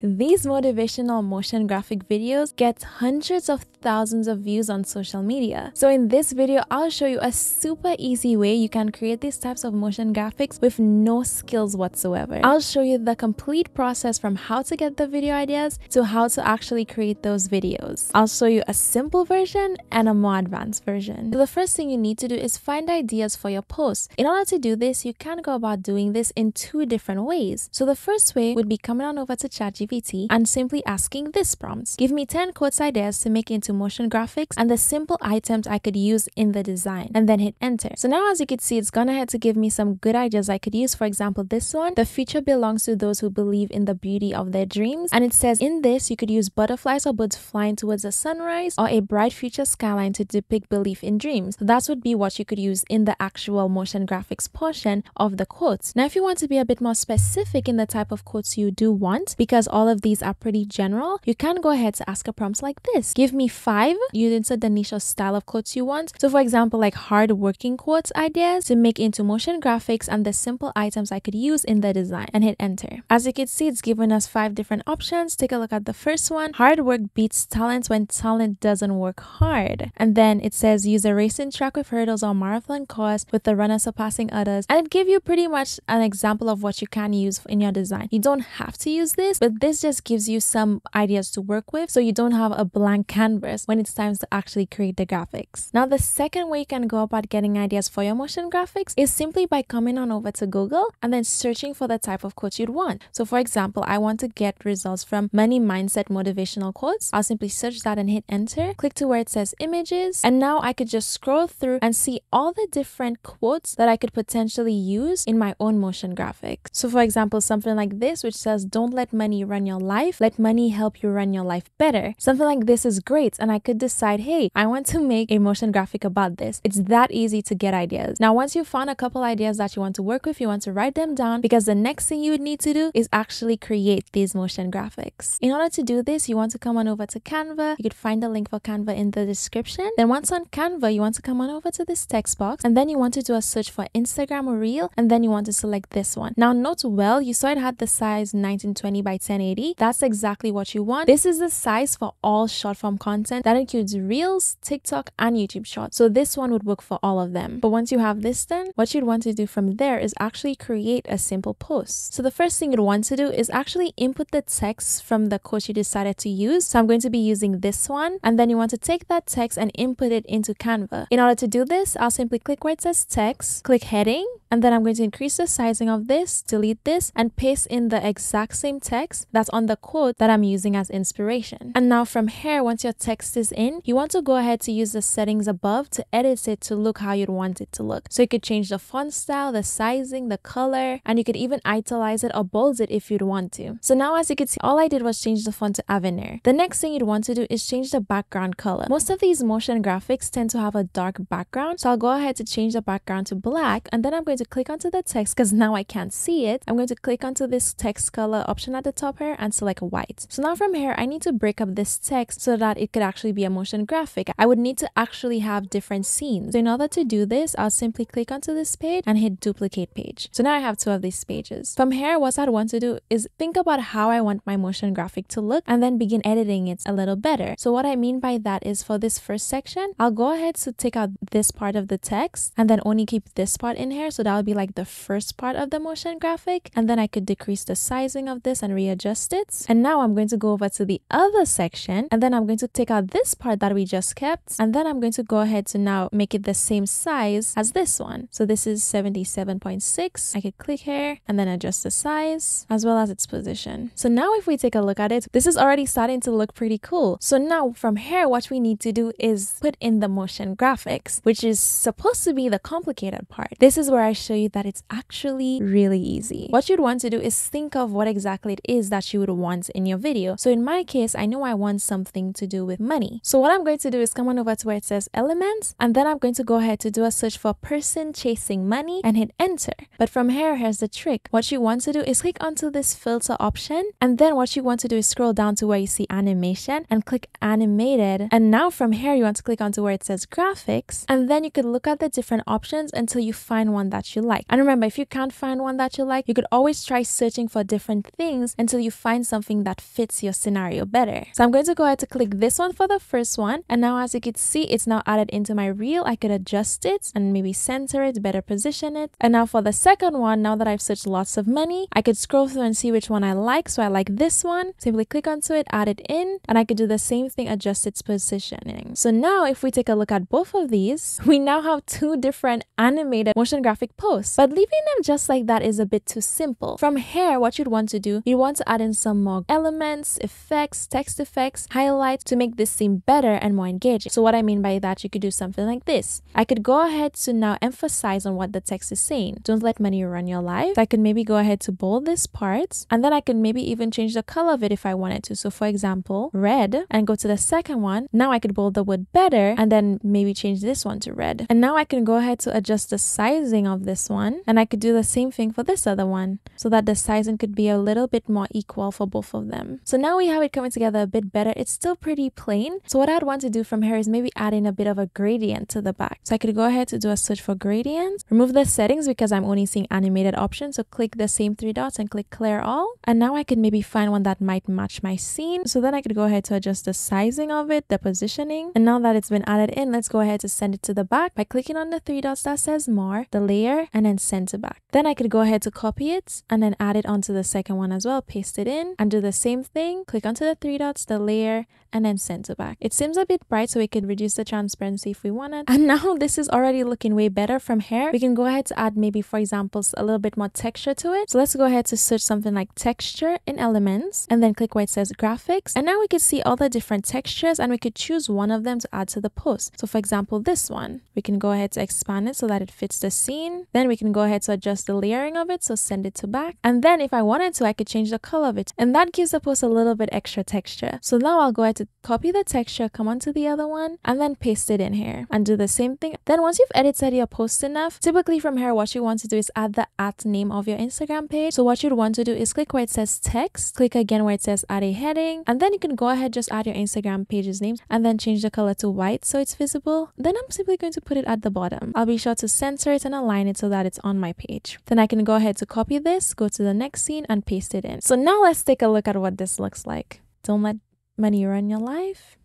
These motivational motion graphic videos get hundreds of thousands of views on social media. So in this video, I'll show you a super easy way you can create these types of motion graphics with no skills whatsoever. I'll show you the complete process from how to get the video ideas to how to actually create those videos. I'll show you a simple version and a more advanced version. So the first thing you need to do is find ideas for your posts. In order to do this, you can go about doing this in two different ways. So the first way would be coming on over to ChatGPT And simply asking this prompt. Give me 10 quotes ideas to make into motion graphics and the simple items I could use in the design and then hit enter. So now as you can see, it's gone ahead to give me some good ideas I could use. For example, this one, the future belongs to those who believe in the beauty of their dreams. And it says in this, you could use butterflies or birds flying towards the sunrise or a bright future skyline to depict belief in dreams. So that would be what you could use in the actual motion graphics portion of the quotes. Now, if you want to be a bit more specific in the type of quotes you do want, because all of these are pretty general, you can go ahead to ask a prompt like this. Give me five. You insert the or style of quotes you want. So for example, like hard working quotes ideas to make into motion graphics and the simple items I could use in the design and hit enter. As you can see, it's given us five different options. Take a look at the first one. Hard work beats talent when talent doesn't work hard. And then it says use a racing track with hurdles or marathon course with the runner surpassing others. And it gives you pretty much an example of what you can use in your design. You don't have to use this, but this just gives you some ideas to work with so you don't have a blank canvas when it's time to actually create the graphics. Now, the second way you can go about getting ideas for your motion graphics is simply by coming on over to Google and then searching for the type of quote you'd want. So, for example, I want to get results from money mindset motivational quotes. I'll simply search that and hit enter, click to where it says images, and now I could just scroll through and see all the different quotes that I could potentially use in my own motion graphics. So, for example, something like this, which says, Don't let money run your life, let money help you run your life better. Something like this is great, and I could decide, hey, I want to make a motion graphic about this. It's that easy to get ideas. Now, once you've found a couple ideas that you want to work with, you want to write them down because the next thing you would need to do is actually create these motion graphics. In order to do this, you want to come on over to Canva. You could find the link for Canva in the description. Then once on Canva, you want to come on over to this text box and then you want to do a search for Instagram Reel and then you want to select this one. Now, note well, you saw it had the size 1920 by 1080 that's exactly what you want. This is the size for all short form content that includes Reels, TikTok, and YouTube Shorts. So this one would work for all of them. But once you have this done, what you'd want to do from there is actually create a simple post. So the first thing you'd want to do is actually input the text from the quote you decided to use. So I'm going to be using this one. And then you want to take that text and input it into Canva. In order to do this, I'll simply click where it says text, click heading, and then I'm going to increase the sizing of this, delete this, and paste in the exact same text that's on the quote that I'm using as inspiration. And now from here, once your text is in, you want to go ahead to use the settings above to edit it to look how you'd want it to look. So you could change the font style, the sizing, the color, and you could even italize it or bold it if you'd want to. So now as you can see, all I did was change the font to Avenir. The next thing you'd want to do is change the background color. Most of these motion graphics tend to have a dark background. So I'll go ahead to change the background to black and then I'm going to click onto the text because now I can't see it. I'm going to click onto this text color option at the top here and select white. So now from here, I need to break up this text so that it could actually be a motion graphic. I would need to actually have different scenes. So in order to do this, I'll simply click onto this page and hit duplicate page. So now I have two of these pages. From here, what I'd want to do is think about how I want my motion graphic to look and then begin editing it a little better. So what I mean by that is for this first section, I'll go ahead to take out this part of the text and then only keep this part in here. So that would be like the first part of the motion graphic. And then I could decrease the sizing of this and readjust it. And now I'm going to go over to the other section and then I'm going to take out this part that we just kept. And then I'm going to go ahead to now make it the same size as this one. So this is 77.6. I could click here and then adjust the size as well as its position. So now if we take a look at it, this is already starting to look pretty cool. So now from here, what we need to do is put in the motion graphics, which is supposed to be the complicated part. This is where I show you that it's actually really easy. What you'd want to do is think of what exactly it is that you would want in your video. So in my case, I know I want something to do with money. So what I'm going to do is come on over to where it says elements, and then I'm going to go ahead to do a search for person chasing money and hit enter. But from here, here's the trick. What you want to do is click onto this filter option, and then what you want to do is scroll down to where you see animation and click animated. And now from here, you want to click onto where it says graphics, and then you could look at the different options until you find one that you like. And remember, if you can't find one that you like, you could always try searching for different things until you find something that fits your scenario better. So I'm going to go ahead to click this one for the first one. And now as you can see, it's now added into my reel. I could adjust it and maybe center it, better position it. And now for the second one, now that I've searched lots of money, I could scroll through and see which one I like. So I like this one. Simply click onto it, add it in, and I could do the same thing, adjust its positioning. So now if we take a look at both of these, we now have two different animated motion graphic But leaving them just like that is a bit too simple. From here, what you'd want to do, you want to add in some more elements, effects, text effects, highlights to make this seem better and more engaging. So what I mean by that, you could do something like this. I could go ahead to now emphasize on what the text is saying. Don't let money run your life. I could maybe go ahead to bold this part and then I could maybe even change the color of it if I wanted to. So for example, red and go to the second one. Now I could bold the word better and then maybe change this one to red. And now I can go ahead to adjust the sizing of this one and I could do the same thing for this other one so that the sizing could be a little bit more equal for both of them. So now we have it coming together a bit better. It's still pretty plain. So what I'd want to do from here is maybe add in a bit of a gradient to the back. So I could go ahead to do a search for gradients, remove the settings because I'm only seeing animated options. So click the same three dots and click clear all. And now I could maybe find one that might match my scene. So then I could go ahead to adjust the sizing of it, the positioning. And now that it's been added in, let's go ahead to send it to the back by clicking on the three dots that says more, the layer, and then send to back. Then I could go ahead to copy it and then add it onto the second one as well, paste it in and do the same thing. Click onto the three dots, the layer, and then send to back. It seems a bit bright so we could reduce the transparency if we wanted. And now this is already looking way better from here. We can go ahead to add maybe for example a little bit more texture to it. So let's go ahead to search something like texture in elements and then click where it says graphics. And now we can see all the different textures and we could choose one of them to add to the post. So for example, this one, we can go ahead to expand it so that it fits the scene. Then we can go ahead to adjust the layering of it. So send it to back. And then if I wanted to, I could change the color of it. And that gives the post a little bit extra texture. So now I'll go ahead to copy the texture, come onto the other one, and then paste it in here and do the same thing. Then once you've edited your post enough, typically from here, what you want to do is add the at name of your Instagram page. So what you'd want to do is click where it says text, click again where it says add a heading, and then you can go ahead, just add your Instagram page's name and then change the color to white so it's visible. Then I'm simply going to put it at the bottom. I'll be sure to center it and align it so that it's on my page. Then I can go ahead to copy this, go to the next scene and paste it in. So now let's take a look at what this looks like. Don't let money run your life.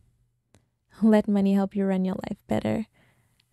Let money help you run your life better.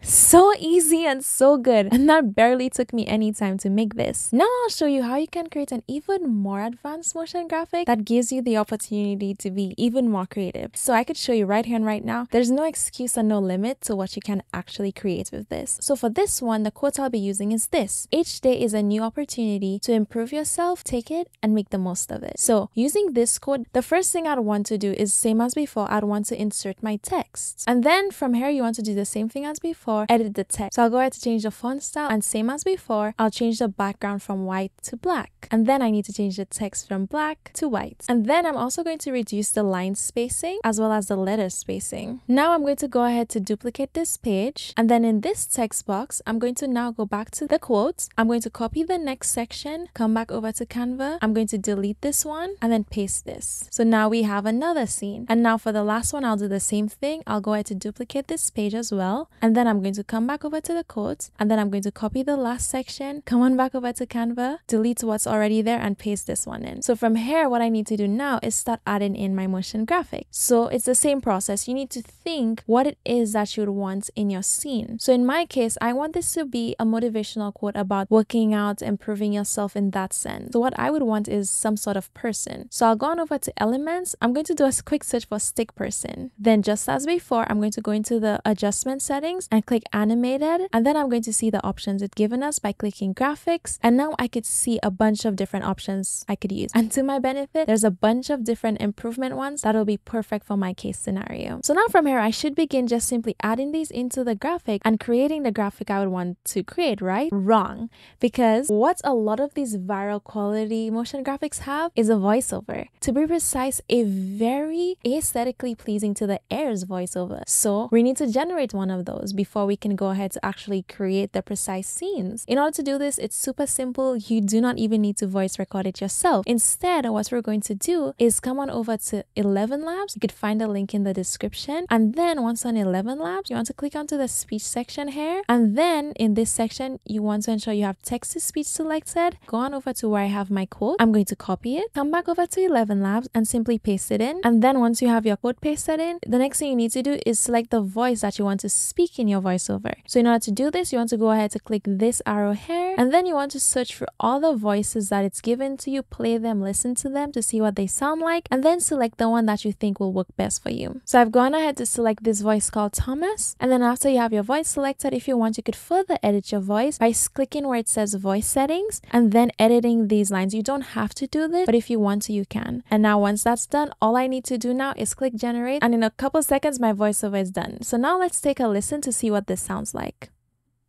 So easy and so good. And that barely took me any time to make this. Now I'll show you how you can create an even more advanced motion graphic that gives you the opportunity to be even more creative. So I could show you right here and right now. There's no excuse and no limit to what you can actually create with this. So for this one, the quote I'll be using is this. Each day is a new opportunity to improve yourself, take it and make the most of it. So using this quote, the first thing I'd want to do is same as before, I'd want to insert my text. And then from here, you want to do the same thing as before before, edit the text. So I'll go ahead to change the font style and same as before, I'll change the background from white to black. And then I need to change the text from black to white. And then I'm also going to reduce the line spacing as well as the letter spacing. Now I'm going to go ahead to duplicate this page. And then in this text box, I'm going to now go back to the quotes. I'm going to copy the next section, come back over to Canva. I'm going to delete this one and then paste this. So now we have another scene. And now for the last one, I'll do the same thing. I'll go ahead to duplicate this page as well. And then I'm I'm going to come back over to the quotes and then I'm going to copy the last section, come on back over to Canva, delete what's already there and paste this one in. So from here, what I need to do now is start adding in my motion graphic. So it's the same process. You need to think what it is that you would want in your scene. So in my case, I want this to be a motivational quote about working out, improving yourself in that sense. So what I would want is some sort of person. So I'll go on over to elements. I'm going to do a quick search for stick person. Then just as before, I'm going to go into the adjustment settings and click animated and then I'm going to see the options it's given us by clicking graphics and now I could see a bunch of different options I could use and to my benefit there's a bunch of different improvement ones that'll be perfect for my case scenario. So now from here I should begin just simply adding these into the graphic and creating the graphic I would want to create, right? Wrong because what a lot of these viral quality motion graphics have is a voiceover. To be precise, a very aesthetically pleasing to the ears voiceover. So we need to generate one of those before before we can go ahead to actually create the precise scenes. In order to do this, it's super simple. You do not even need to voice record it yourself. Instead, what we're going to do is come on over to ElevenLabs. You could find a link in the description. And then once on ElevenLabs, you want to click onto the speech section here. And then in this section, you want to ensure you have text to speech selected. Go on over to where I have my quote. I'm going to copy it. Come back over to ElevenLabs and simply paste it in. And then once you have your quote pasted in, the next thing you need to do is select the voice that you want to speak in your voiceover. So in order to do this, you want to go ahead to click this arrow here. And then you want to search for all the voices that it's given to you, play them, listen to them to see what they sound like, and then select the one that you think will work best for you. So I've gone ahead to select this voice called Thomas. And then after you have your voice selected, if you want, you could further edit your voice by clicking where it says voice settings and then editing these lines. You don't have to do this, but if you want to, you can. And now once that's done, all I need to do now is click generate and in a couple seconds, my voiceover is done. So now let's take a listen to see what this sounds like.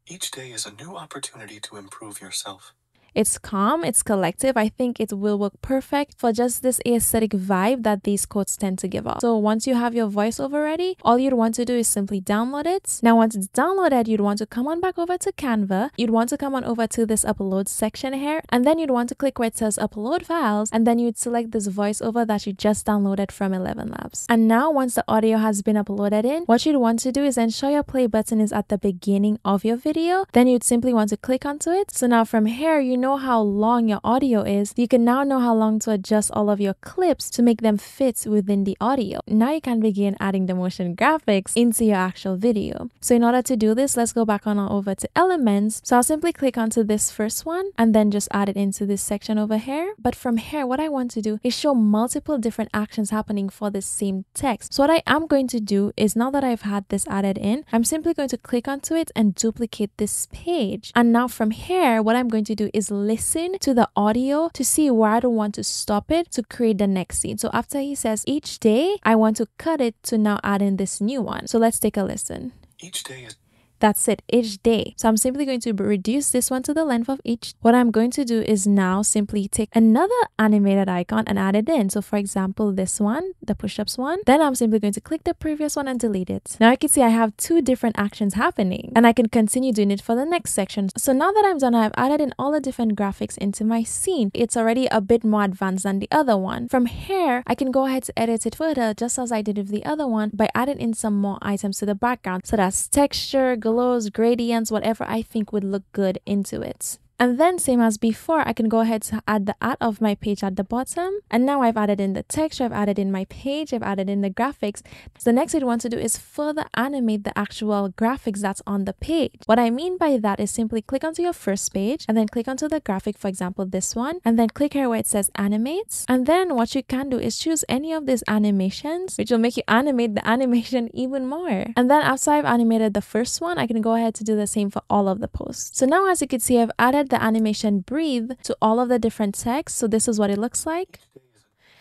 Each day is a new opportunity to improve yourself. It's calm, it's collective. I think it will work perfect for just this aesthetic vibe that these quotes tend to give off. So once you have your voiceover ready, all you'd want to do is simply download it. Now once it's downloaded, you'd want to come on back over to Canva. You'd want to come on over to this upload section here, and then you'd want to click where it says upload files, and then you'd select this voiceover that you just downloaded from ElevenLabs. And now once the audio has been uploaded in, what you'd want to do is ensure your play button is at the beginning of your video. Then you'd simply want to click onto it. So now from here, you know how long your audio is, you can now know how long to adjust all of your clips to make them fit within the audio. Now you can begin adding the motion graphics into your actual video. So in order to do this, let's go back on over to elements. So I'll simply click onto this first one and then just add it into this section over here. But from here, what I want to do is show multiple different actions happening for the same text. So what I am going to do is now that I've had this added in, I'm simply going to click onto it and duplicate this page. And now from here, what I'm going to do is listen to the audio to see where I don't want to stop it to create the next scene. So after he says each day, I want to cut it to now add in this new one. So let's take a listen. Each day is that's it, each day. So I'm simply going to reduce this one to the length of each. What I'm going to do is now simply take another animated icon and add it in. So for example, this one, the push-ups one, then I'm simply going to click the previous one and delete it. Now you can see I have two different actions happening and I can continue doing it for the next section. So now that I'm done, I've added in all the different graphics into my scene. It's already a bit more advanced than the other one. From here, I can go ahead to edit it further just as I did with the other one by adding in some more items to the background. So that's texture, glows, gradients, whatever I think would look good into it. And then same as before, I can go ahead to add the art of my page at the bottom. And now I've added in the texture, I've added in my page, I've added in the graphics. So the next thing we want to do is further animate the actual graphics that's on the page. What I mean by that is simply click onto your first page and then click onto the graphic, for example, this one, and then click here where it says animate. And then what you can do is choose any of these animations, which will make you animate the animation even more. And then after I've animated the first one, I can go ahead to do the same for all of the posts. So now as you can see, I've added the animation breathe to all of the different text. So this is what it looks like.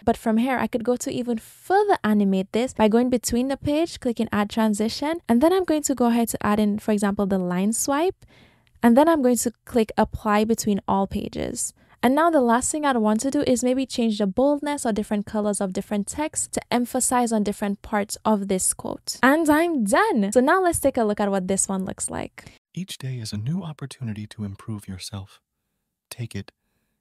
But from here, I could go to even further animate this by going between the page, clicking add transition, and then I'm going to go ahead to add in, for example, the line swipe, and then I'm going to click apply between all pages. And now the last thing I'd want to do is maybe change the boldness or different colors of different text to emphasize on different parts of this quote. And I'm done. So now let's take a look at what this one looks like. Each day is a new opportunity to improve yourself. Take it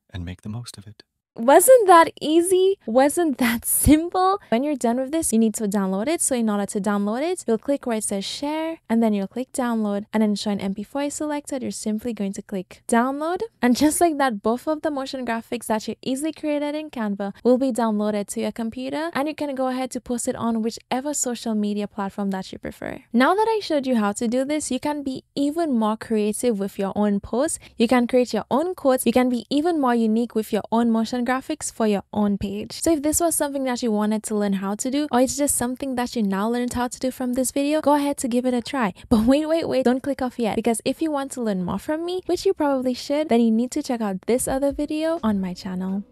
and make the most of it. Wasn't that easy? Wasn't that simple? When you're done with this, you need to download it. So in order to download it, you'll click where it says share and then you'll click download and then show an MP4 is selected. You're simply going to click download. And just like that, both of the motion graphics that you easily created in Canva will be downloaded to your computer and you can go ahead to post it on whichever social media platform that you prefer. Now that I showed you how to do this, you can be even more creative with your own posts. You can create your own quotes. You can be even more unique with your own motion graphics for your own page. So if this was something that you wanted to learn how to do, or it's just something that you now learned how to do from this video, go ahead to give it a try. But wait, wait, wait, don't click off yet, because if you want to learn more from me, which you probably should, then you need to check out this other video on my channel.